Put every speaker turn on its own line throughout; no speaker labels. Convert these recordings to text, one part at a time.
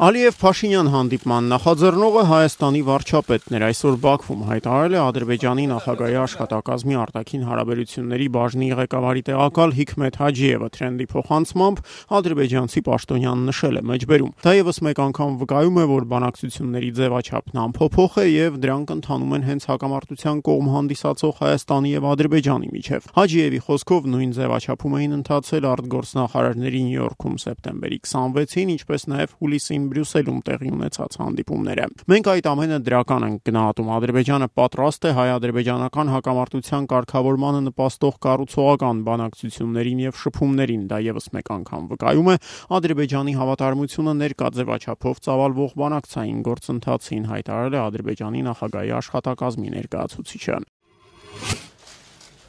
Ալիև Փաշինյան հանդիպման նախաձեռնողը Հայաստանի վարչապետն էր։ Այսօր Բաքվում հայտարարել է Ադրբեջանի նախագահի աշխատակազմի արտաքին հարաբերությունների բաժնի ղեկավարի տեղակալ Հիկմետ Հաջիևը թրենդի փոխանցմամբ ադրբեջանցի պաշտոնյան նշել է մեջբերում։ Դա եւս մեկ անգամ վկայում է, որ բանակցությունների ձևաչափն ամփոփող է եւ դրանք ընթանում են հենց հակամարտության կողմ հանդիսացող Հայաստանի եւ Ադրբեջանի միջև։ Հաջիևի խոսքով նույն ձևաչափում էին ընթացել արտգործնախարարների Նյու Յորքում սեպտեմբերի 26-ին, ինչպես նաեւ հուլիսին Բրյուսելում տեղի ունեցած հանդիպումները։ Մենք այդ ամենը դրական ենք գնահատում։ Ադրբեջանը պատրաստ է հայ-ադրբեջանական հակամարտության կարգավորմանը նպաստող կառուցողական բանակցություններին եւ շփումներին։ Դա եւս մեկ անգամ վկայում է. Ադրբեջանի հավատարմությունը ներկա ձևաչափով ծավալվող բանակցային գործընթացին, հայտարարել է Ադրբեջանի նախագահի աշխատակազմի ներկայացուցիչը։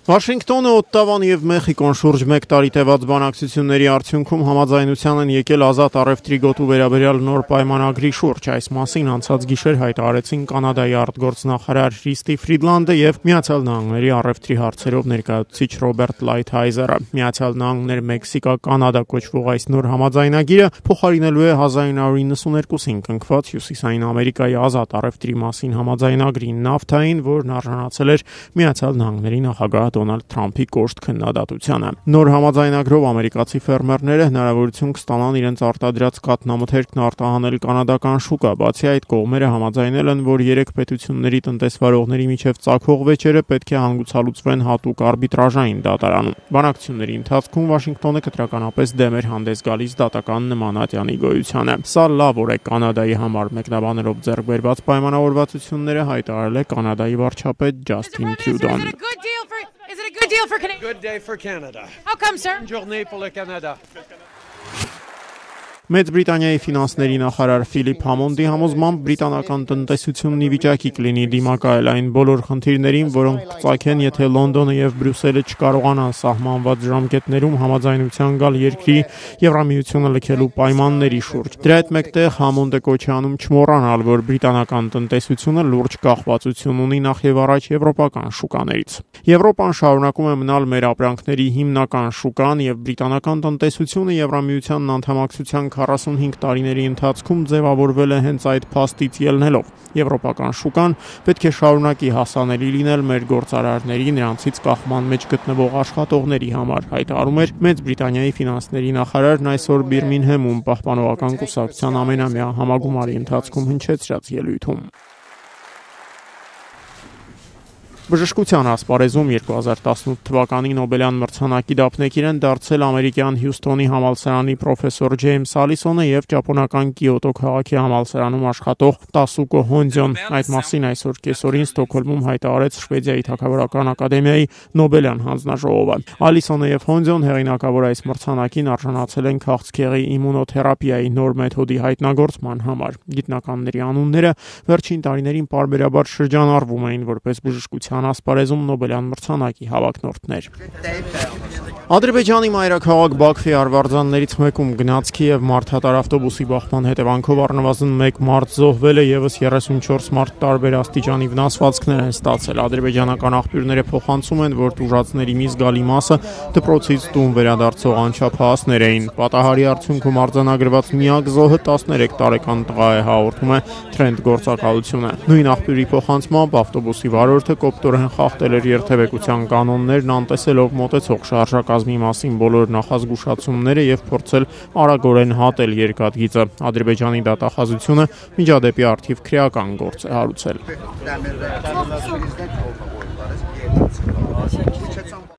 Վաշինգտոնը, Օտտավան եւ Մեխիկոն շուրջ 1 տարի տևած բանակցությունների արդյունքում համաձայնության են եկել ազատ առևտրի գոտու վերաբերյալ նոր պայմանագրի շուրջ։ Այս մասին անցած գիշեր հայտարարեցին Կանադայի արտգործնախարար Քրիստի Ֆրիդլանդը եւ Միացյալ Նահանգների առևտրի հարցերով ներկայացուցիչ Ռոբերտ Լայթհայզերը։ Միացյալ Նահանգներ Մեքսիկա-Կանադա կոչվող այս նոր համաձայնագիրը փոխարինելու է 1992-ին կնքված Հյուսիսային Ամերիկայի ազատ առևտրի մասին համաձայնագրին նավթային, որն արժանացել էր Միացյալ Նահանգների նախագահ Դոնալդ Թրամփի կոշտ քննադատությանը։ Նոր համաձայնագրով ամերիկացի ֆերմերները հնարավորություն կստանան իրենց արտադրած կատնամթերքն արտահանել կանադական շուկա։ Բացի այդ, կողմերը համաձայնել են, որ երեք պետությունների տնտեսվարողների միջև ցակող վեճերը պետք է հանգուցալուծվեն հատուկ արբիտրաժային դատարանում։ Բանակցությունների ընթացքում Վաշինգտոնը կտրականապես դեմ էր հանդես գալիս դատական նման ատյանի գոյությանը։ Սա լավ օր է Կանադայի համար մեկնաբաներով ձեռք բերված պայմանավորվածությունները հայտարարել է Կանադայի վարչապետ Ջասթին Տրյուդոն։
deal for Canada?
Good day for Canada.
How come, sir?
Bonne journée pour le Canada.
Մեծ Բրիտանիայի ֆինանսների նախարար Ֆիլիպ Համոնդի համոզմամբ բրիտանական տնտեսությունն ի վիճակի կլինի դիմակայել այն բոլոր խնդիրներին, որոնք կծագեն, եթե Լոնդոնը եւ Բրյուսելը չկարողանան սահմանված ժամկետներում համաձայնության գալ երկրի Եվրամիությունը լքելու պայմանների շուրջ։ Դրա հետ մեկտեղ Համոնդը կոչ է անում չմոռանալ, որ բրիտանական տնտեսությունը լուրջ կախվածություն ունի նախ եւ առաջ եվրոպական շուկաներից։ Եվրոպան շարունակում է մնալ մեր ապրանքների հիմնական շուկան եւ բրիտանական տնտեսությունը Եվրամիությանն անդամակցության 45 տարիների ընթացքում ձևավորվել է հենց այդ փաստից ելնելով։ Եվրոպական շուկան պետք է շարունակի հասանելի լինել մեր գործարարների, նրանցից կախման մեջ գտնվող աշխատողների համար, հայտարարում էր Մեծ Բրիտանիայի ֆինանսների նախարարն այսօր Բիրմինհեմում պահպանողական կուսակցության ամենամյա համագումարի ընթացքում հնչեցրած ելույթում։ Բժշկության ասպարեզում 2018 թվականի Նոբելյան մրցանակի դափնեկիր են դարձել ամերիկյան Հյուսթոնի համալսարանի պրոֆեսոր Ջեյմս Ալիսոնը եւ ճապոնական Կիոտո քաղաքի համալսարանում աշխատող Տասուկո Հոնձյոն։ Այդ մասին այսօր կեսօրին Ստոկհոլմում հայտարարեց Շվեդիայի թագավորական ակադեմիայի Նոբելյան հանձնաժողովը։ Ալիսոնը եւ Հոնձյոն հեղինակավոր այս մրցանակին արժանացել են քաղցկեղի իմունոթերապիայի նոր մեթոդի հայտնագործման համար։ Գիտնականների անունները վերջին տարիներին parberabar շրջանառվում էին որպես բժշկության Հայաստան ասպարեզում Նոբելյան մրցանակի հավակնորդներ։ Ադրբեջանի մայրաքաղաք Բաքվի արվարձաններից մեկում գնացքի եւ մարդատար ավտոբուսի բախման հետևանքով առնվազն 1 մարդ զոհվել է եւս 34 մարդ տարբեր աստիճանի վնասվածքներ են ստացել։ Ադրբեջանական աղբյուրները փոխանցում են, որ տուժածների մի զգալի մասը դպրոցից տուն վերադարձող անչափահասներ էին։ Պատահարի արդյունքում արձանագրված միակ զոհը 13 տարեկան տղա է, հաղորդում է Trend գործակալությունը։ Նույն աղբյուրի փոխանցմամբ ավտոբուսի վարորդը կոպտորեն խախտել էր երթևեկության կանոններն, անտեսելով մոտեցող շարժակազմի մասին բոլոր նախազգուշացումները եւ փորձել արագորեն հատել երկաթգիծը։ Ադրբեջանի դատախազությունը միջադեպի արդիվ քրեական գործ է հարուցել։